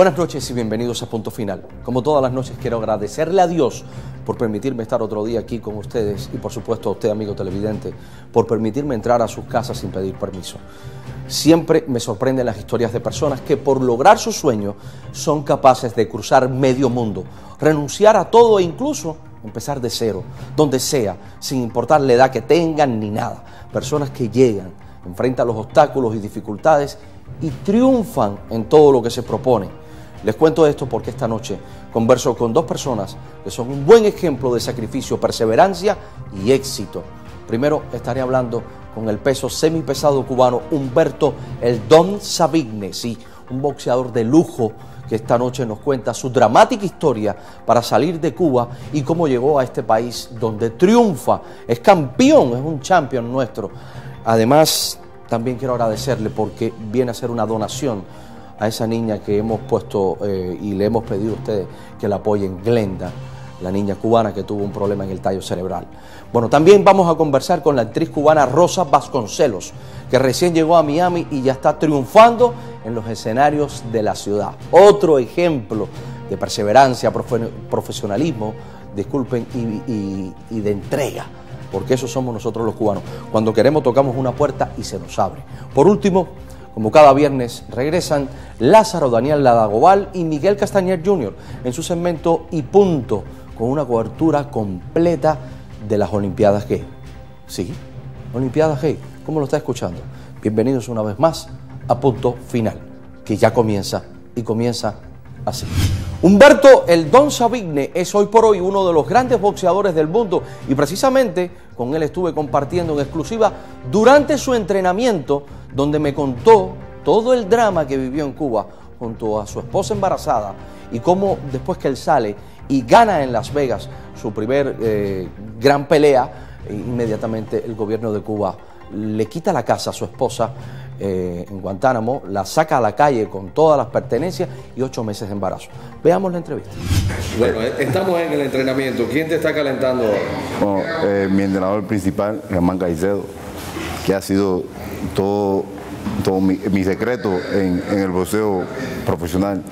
Buenas noches y bienvenidos a Punto Final. Como todas las noches quiero agradecerle a Dios por permitirme estar otro día aquí con ustedes y por supuesto a usted amigo televidente por permitirme entrar a sus casas sin pedir permiso. Siempre me sorprenden las historias de personas que por lograr su sueño son capaces de cruzar medio mundo, renunciar a todo e incluso empezar de cero, donde sea, sin importar la edad que tengan ni nada. Personas que llegan, enfrentan los obstáculos y dificultades y triunfan en todo lo que se propone les cuento esto porque esta noche converso con dos personas que son un buen ejemplo de sacrificio, perseverancia y éxito. Primero estaré hablando con el peso semipesado cubano Humberto El Don Sabigne, un boxeador de lujo que esta noche nos cuenta su dramática historia para salir de Cuba y cómo llegó a este país donde triunfa, es campeón, es un champion nuestro. Además, también quiero agradecerle porque viene a ser una donación a esa niña que hemos puesto eh, y le hemos pedido a ustedes que la apoyen, Glenda, la niña cubana que tuvo un problema en el tallo cerebral. Bueno, también vamos a conversar con la actriz cubana Rosa Vasconcelos, que recién llegó a Miami y ya está triunfando en los escenarios de la ciudad. Otro ejemplo de perseverancia, profesionalismo, disculpen, y, y de entrega porque eso somos nosotros los cubanos. Cuando queremos tocamos una puerta y se nos abre. Por último, como cada viernes, regresan Lázaro Daniel Ladagobal y Miguel Castañer Jr. en su segmento Y Punto, con una cobertura completa de las Olimpiadas Gay. Sí, Olimpiadas Gay, ¿cómo lo está escuchando? Bienvenidos una vez más a Punto Final, que ya comienza y comienza así. Humberto El Don Sabigne es hoy por hoy uno de los grandes boxeadores del mundo y precisamente con él estuve compartiendo en exclusiva durante su entrenamiento donde me contó todo el drama que vivió en Cuba junto a su esposa embarazada y cómo después que él sale y gana en Las Vegas su primer eh, gran pelea, inmediatamente el gobierno de Cuba le quita la casa a su esposa eh, en Guantánamo, la saca a la calle con todas las pertenencias y ocho meses de embarazo. Veamos la entrevista. Bueno, eh, estamos en el entrenamiento. ¿Quién te está calentando? mi entrenador principal, Germán Caicedo, que ha sido todo, todo mi, secreto en, el boxeo profesional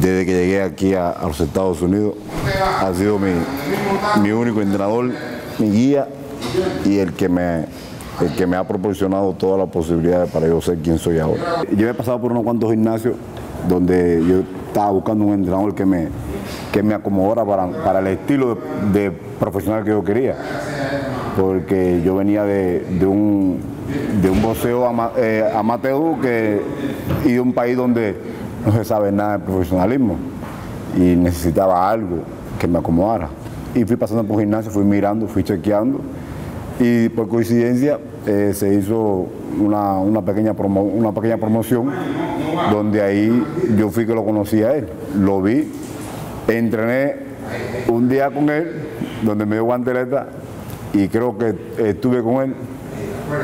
desde que llegué aquí a, los Estados Unidos. Ha sido mi, único entrenador, mi guía y el que me, el que me ha proporcionado todas las posibilidades para yo ser quien soy ahora. Yo he pasado por unos cuantos gimnasios donde yo estaba buscando un entrenador que me, que me acomodara para, para el estilo de, profesional que yo quería. Porque yo venía de un de un boxeo eh, amateur que, y de un país donde no se sabe nada de profesionalismo y necesitaba algo que me acomodara. Y fui pasando por gimnasio, fui mirando, fui chequeando y por coincidencia eh, se hizo una, pequeña una pequeña promoción donde ahí yo fui que lo conocí a él, lo vi, entrené un día con él donde me dio guanteleta y creo que estuve con él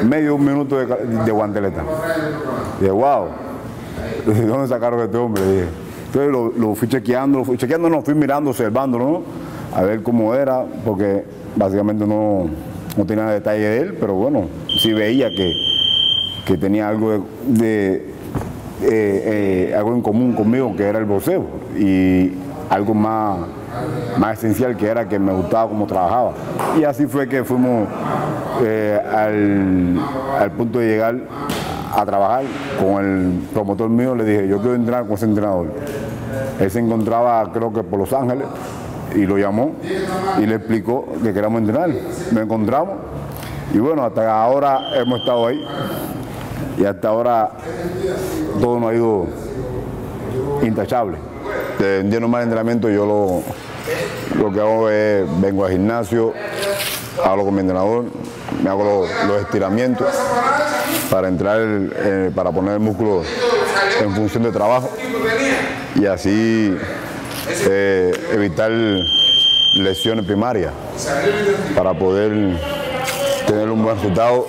medio un minuto de, de guanteleta. Dije, wow, ¿de dónde sacaron a este hombre? Entonces lo, fui chequeando, lo fui chequeando, no, fui mirando, observándolo, ¿no? A ver cómo era, porque básicamente no, no tenía detalle de él, pero bueno, sí veía que, que tenía algo de, eh, eh, algo en común conmigo, que era el boxeo, y algo más más esencial que era que me gustaba cómo trabajaba. Y así fue que fuimos eh, al, punto de llegar a trabajar con el promotor mío, le dije, yo quiero entrenar con ese entrenador. Él se encontraba, creo que por Los Ángeles, y lo llamó y le explicó que queríamos entrenar. Nos encontramos y bueno, hasta ahora hemos estado ahí y hasta ahora todo nos ha ido intachable. De día normal entrenamiento yo lo, lo que hago es, vengo al gimnasio, hablo con mi entrenador, me hago los, estiramientos para entrar, eh, para poner el músculo en función de trabajo y así eh, evitar lesiones primarias para poder tener un buen resultado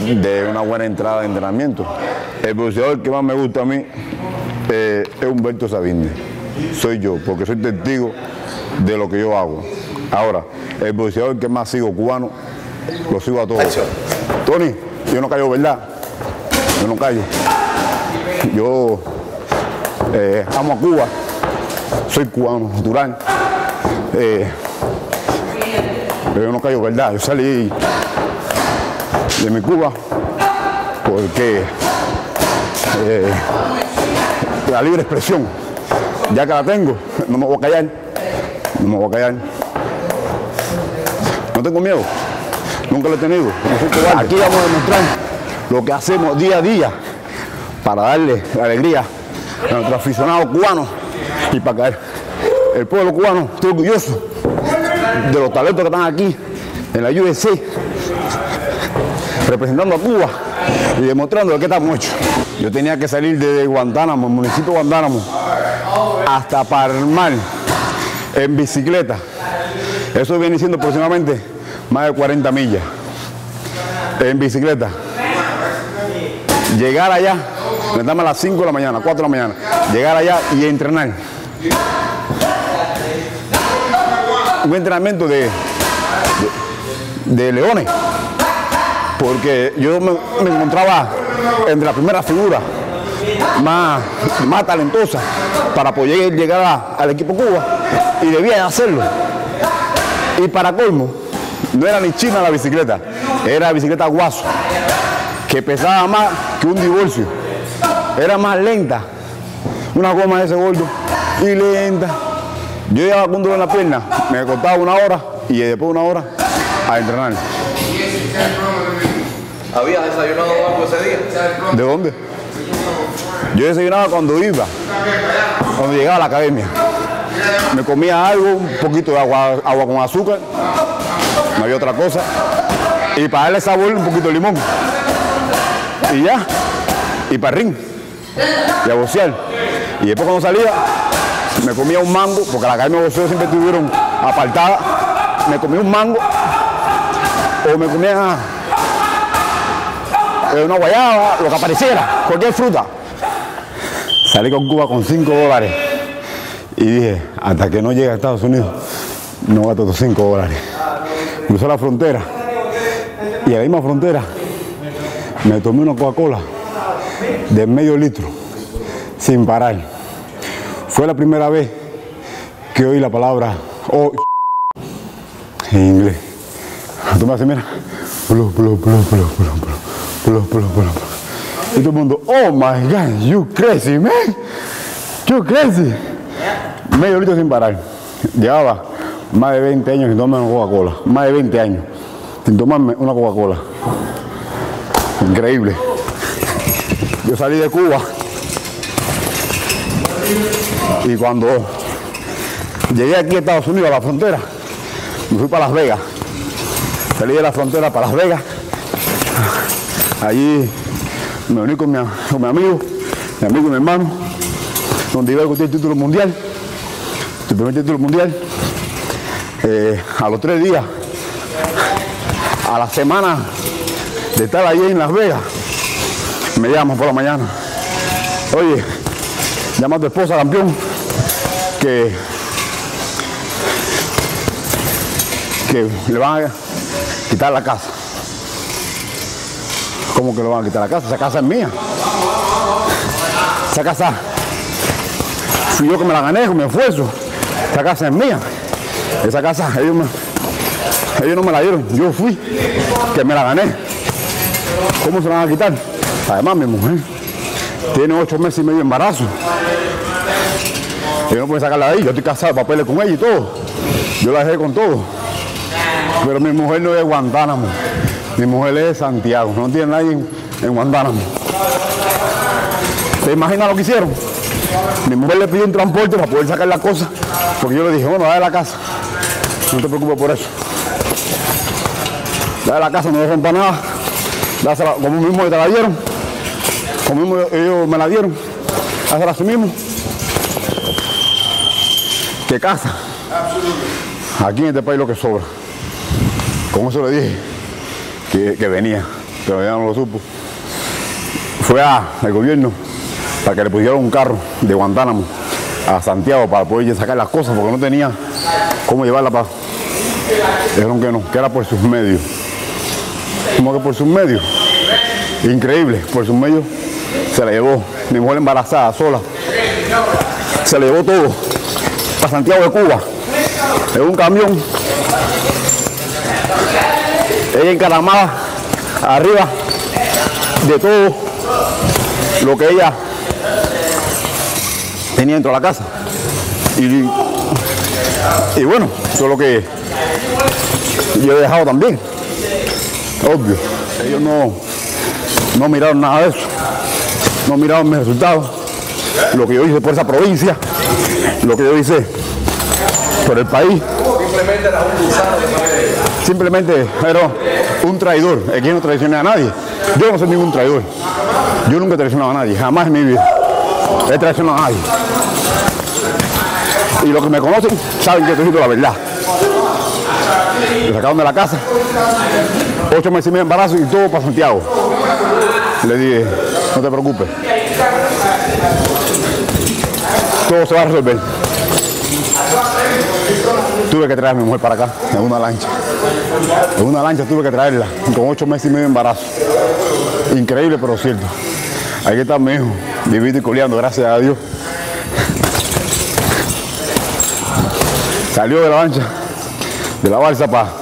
de una buena entrada de entrenamiento. El boxeador que más me gusta a mí eh, es Humberto Sabine. Soy yo, porque soy testigo de lo que yo hago. Ahora, el boxeador que más sigo cubano, lo sigo a todos. Tony, yo no callo, ¿verdad? Yo no callo. Yo Eh, amo a Cuba, soy cubano natural. Eh, pero yo no caigo verdad, yo salí de mi Cuba porque eh, la libre expresión, ya que la tengo, no me voy a callar, no me voy a callar. No tengo miedo, nunca lo he tenido. Aquí vamos a demostrar lo que hacemos día a día para darle alegría a nuestros aficionados cubanos y para que el pueblo cubano esté orgulloso de los talentos que están aquí en la USA representando a Cuba y demostrando de qué estamos hechos. Yo tenía que salir desde Guantánamo, el municipio de Guantánamo, hasta Parmal en bicicleta. Eso viene siendo aproximadamente más de 40 millas en bicicleta. Llegar allá, levantarme a las 5 de la mañana, 4 de la mañana, llegar allá y entrenar. Un entrenamiento de, de, leones porque yo me encontraba entre la primera figura más, más talentosa para poder llegar a- al equipo Cuba y debía de hacerlo. Y para colmo, no era ni china la bicicleta, era bicicleta guaso, que pesaba más que un divorcio, era más lenta, una goma de ese gordo y lenta. Yo llevaba con dolor en la pierna, me cortaba una hora y después de una hora a entrenar. ¿Habías desayunado algo ese día? ¿De dónde? Yo desayunaba cuando iba, cuando llegaba a la academia. Me comía algo, un poquito de agua, agua con azúcar, no había otra cosa. Y para darle sabor, un poquito de limón. Y ya, y para ring, y a bocear. Y después cuando salía, me comía un mango, porque la academia de boxeo siempre estuvieron apartada. Me comía un mango, o me comía eh, una guayaba, lo que apareciera, cualquier fruta. Salí con Cuba con 5 dólares y dije, hasta que no llegue a Estados Unidos, no gasto estos 5 dólares. Crucé la frontera y a la misma frontera me tomé una Coca-Cola de medio litro sin parar. Fue la primera vez que oí la palabra oh, en inglés. Tú me haces, mira, plo, plo. Y todo el mundo, oh my God, you crazy, man. You crazy. Medio litro sin parar. Llevaba más de 20 años sin tomarme una Coca-Cola. Más de 20 años sin tomarme una Coca-Cola. Increíble. Yo salí de Cuba y cuando llegué aquí a Estados Unidos, a la frontera, me fui para Las Vegas. Salí de la frontera para Las Vegas. Allí me uní con mi, con mi amigo, mi amigo y mi hermano, donde iba a discutir el título mundial, el primer título mundial. Eh, a los tres días, a la semana de estar allí en Las Vegas, me llaman por la mañana. Oye, llama a tu esposa, campeón, que, que le van a quitar la casa. ¿Cómo que le van a quitar la casa? Esa casa es mía. Esa casa fui yo que me la gané con mi esfuerzo. Esa casa es mía. Esa casa ellos, me- ellos no me la dieron. Yo fui que me la gané. ¿Cómo se la van a quitar? Además, mi mujer tiene ocho meses y medio de embarazo. Yo no puedo sacarla de ahí. Yo estoy casado, papeles con ella y todo. Yo la dejé con todo. Pero mi mujer no es de Guantánamo. Mi mujer es de Santiago. No tiene nadie en, en Guantánamo. ¿Se imagina lo que hicieron? Mi mujer le pidió un transporte para poder sacar las cosas. Porque yo le dije, bueno, dale la casa. No te preocupes por eso. Dale la casa, no dejen para nada. Dásela como mismo te la dieron. Como mismo ellos me la dieron. Dásela así mismo. ¿Qué casa? Aquí en este país lo que sobra. Con eso le dije que, venía, pero ya no lo supo. Fue a el gobierno para que le pusieran un carro de Guantánamo a Santiago para poder sacar las cosas porque no tenía cómo llevarla para. Dijeron que no, que era por sus medios. ¿Cómo que por sus medios? Increíble, por sus medios se la llevó. Mi mujer embarazada, sola. se le llevó todo para Santiago de Cuba en un camión. Ella encaramada arriba de todo lo que ella tenía dentro de la casa. Y, y bueno, eso es lo que yo he dejado también. Obvio. Ellos no, no miraron nada de eso. No miraron mis resultados. Lo que yo hice por esa provincia. Lo que yo hice por el país. Simplemente era un traidor. Aquí no traicioné a nadie. Yo no soy ningún traidor. Yo nunca he traicionado a nadie. Jamás en mi vida. He traicionado a nadie. Y los que me conocen saben que estoy diciendo la verdad. Me sacaron de la casa, ocho meses y medio de embarazo y todo para Santiago. Le dije, no te preocupes. Todo se va a resolver. Tuve que traer a mi mujer para acá, en una lancha. En una lancha tuve que traerla, con ocho meses y medio de embarazo. Increíble, pero cierto. Aquí está mi hijo, vivito y coleando, gracias a Dios. Salió de la lancha, de la balsa para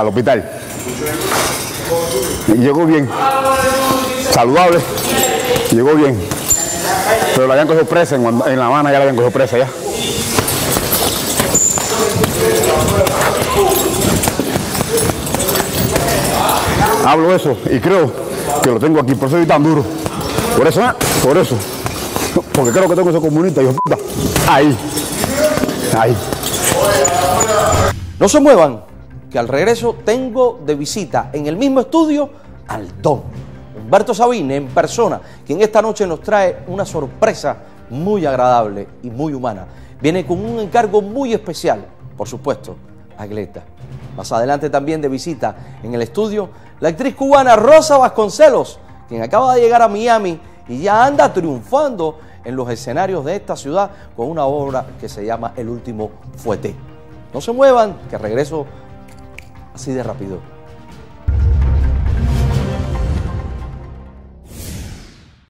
el hospital. Y llegó bien, saludable, llegó bien. Pero la habían cogido presa, en, en La Habana ya la habían cogido presa ya. Hablo eso y creo que lo tengo aquí, por eso soy tan duro. Por eso, ¿eh? por eso. Porque creo que tengo ese comunista, hijo puta. Ahí. Ahí. No se muevan, que al regreso tengo de visita en el mismo estudio al Don. Humberto Sabine en persona, quien esta noche nos trae una sorpresa muy agradable y muy humana. Viene con un encargo muy especial, por supuesto, a Gleta. Más adelante también de visita en el estudio la actriz cubana Rosa Vasconcelos, quien acaba de llegar a Miami y ya anda triunfando en los escenarios de esta ciudad con una obra que se llama El último fuete. No se muevan, que regreso así de rápido.